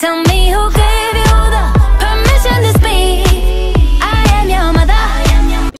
Tell me